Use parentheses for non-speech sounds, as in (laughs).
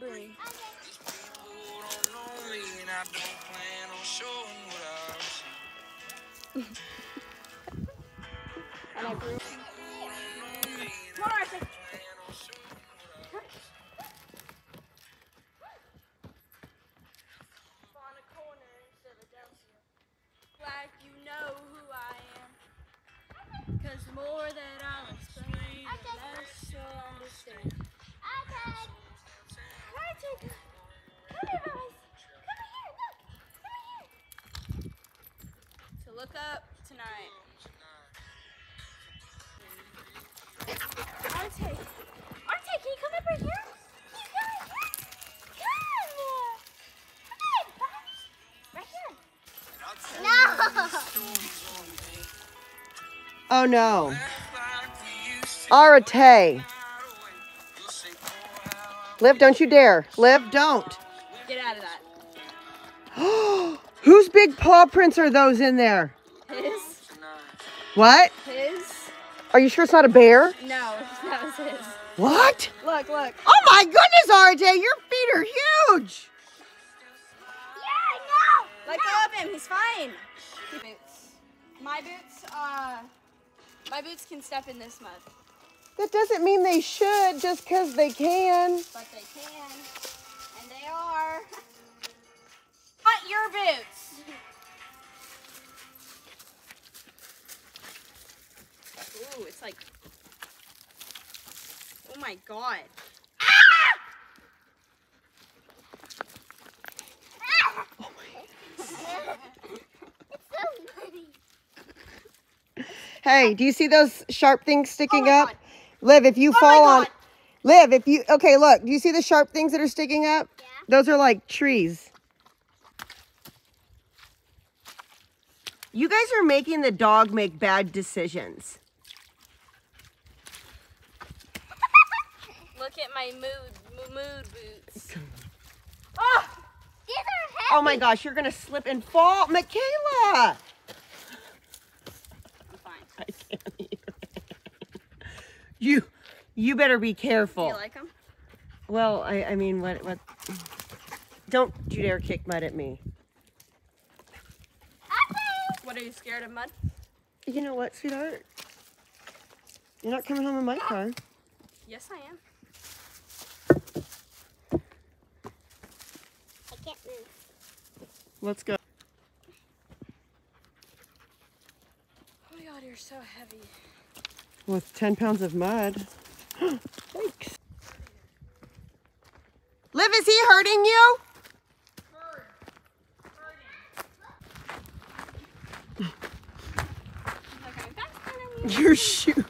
library. and I grew. Martha. more that I'll explain, okay. the less you'll understand. Arte. Arte, can you come up right here? He's right here. Come. Come on, buddy. Right here. No. Oh no. Arate. Liv, don't you dare. Liv, don't. Get out of that. (gasps) Whose big paw prints are those in there? His? What? His? Are you sure it's not a bear? No, that was his. What? Look, look. Oh my goodness, RJ, your feet are huge. Yeah, no. Let go of him. He's fine. Boots. My boots, uh, my boots can step in this mud, That doesn't mean they should just because they can. but they can, and they are. (laughs) Not your boots. Ooh, it's like. Oh my god. It's so pretty. Hey, do you see those sharp things sticking oh my up? God. Liv, if you Oh fall on Liv, if you okay, look, do you see the sharp things that are sticking up? Yeah. Those are like trees. You guys are making the dog make bad decisions. Look at my mood mo- mood boots. Oh, these are heavy. Oh my gosh, you're gonna slip and fall. Michaela! I'm fine. I can't even. You you better be Do careful. you like them? well, I, I mean what what don't you dare kick mud at me. What are you scared of mud? You know what, sweetheart? You're not coming home in my car. Yes, I am. I can't move. Let's go. Oh my god, you're so heavy. With 10 pounds of mud. (gasps) Thanks. Liv, is he hurting you? Kind of Your shoe.